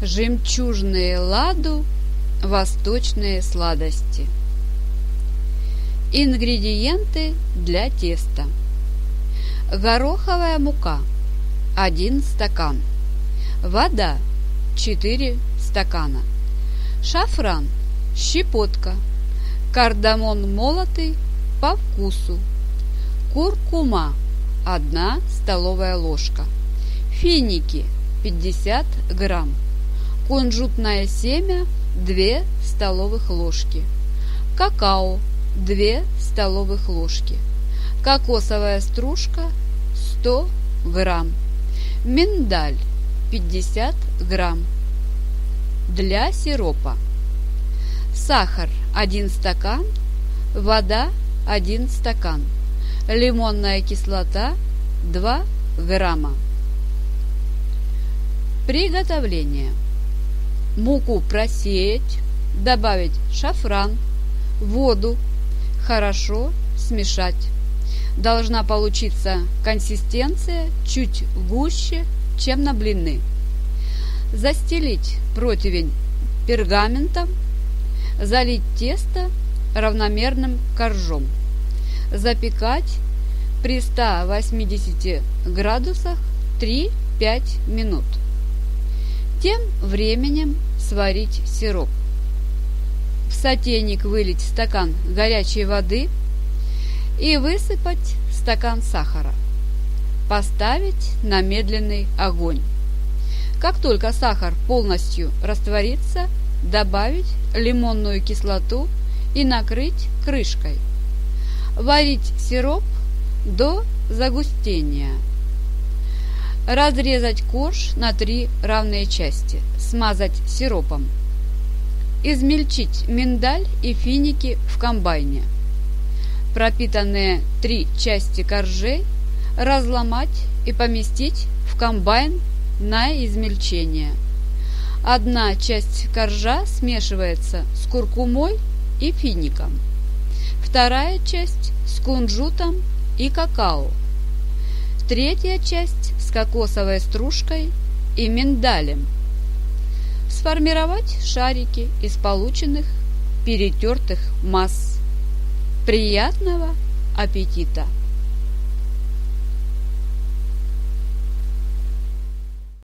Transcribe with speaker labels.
Speaker 1: Жемчужные ладу, восточные сладости. Ингредиенты для теста. Гороховая мука 1 стакан. Вода 4 стакана. Шафран, щепотка. Кардамон молотый по вкусу. Куркума 1 столовая ложка. Финики 50 грамм. Кунжутное семя 2 столовых ложки. Какао 2 столовых ложки. Кокосовая стружка 100 грамм. Миндаль 50 грамм. Для сиропа. Сахар 1 стакан. Вода 1 стакан. Лимонная кислота 2 грамма. Приготовление. Муку просеять, добавить шафран, воду, хорошо смешать. Должна получиться консистенция чуть гуще, чем на блины. Застелить противень пергаментом, залить тесто равномерным коржом. Запекать при 180 градусах 3-5 минут. Тем временем сварить сироп. В сотейник вылить стакан горячей воды и высыпать стакан сахара. Поставить на медленный огонь. Как только сахар полностью растворится, добавить лимонную кислоту и накрыть крышкой. Варить сироп до загустения. Разрезать корж на три равные части. Смазать сиропом. Измельчить миндаль и финики в комбайне. Пропитанные три части коржей разломать и поместить в комбайн на измельчение. Одна часть коржа смешивается с куркумой и фиником. Вторая часть с кунжутом и какао. Третья часть с кокосовой стружкой и миндалем. Сформировать шарики из полученных перетертых масс. Приятного аппетита!